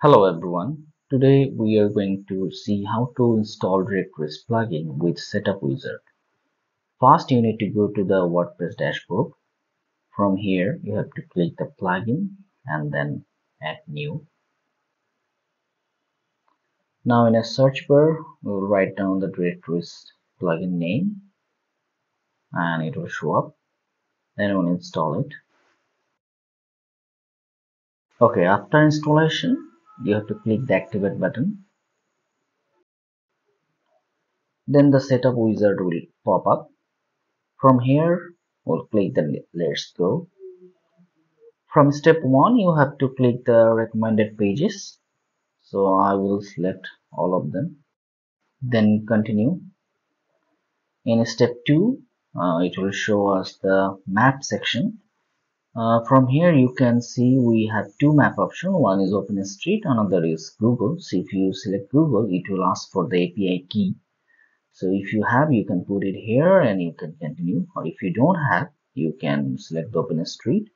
Hello everyone. Today we are going to see how to install Directorist plugin with Setup Wizard. First you need to go to the WordPress dashboard. From here you have to click the plugin and then add new. Now in a search bar we will write down the Directorist plugin name and it will show up. Then we'll install it. Okay, after installation you have to click the activate button. Then the setup wizard will pop up. From here we'll click the let's go. From step one you have to click the recommended pages. So I will select all of them. Then continue. In step 2 uh, it will show us the map section uh, from here you can see we have two map options. One is OpenStreet another is Google. So if you select Google it will ask for the API key. So if you have you can put it here and you can continue. Or if you don't have you can select OpenStreet.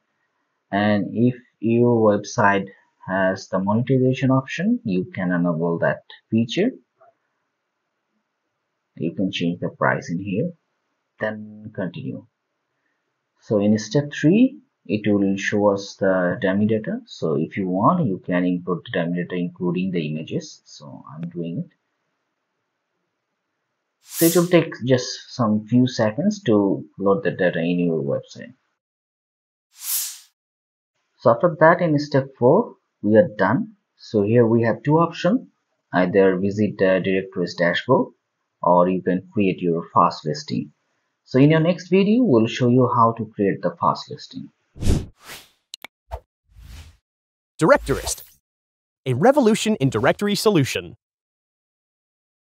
And if your website has the monetization option you can enable that feature. You can change the price in here. Then continue. So in step 3 it will show us the dummy data. So if you want you can input the dummy data including the images. So i'm doing it. So it will take just some few seconds to load the data in your website. So after that in step 4 we are done. So here we have two options. Either visit the Directorist dashboard or you can create your fast listing. So in your next video we'll show you how to create the fast listing Directorist, a revolution in directory solution.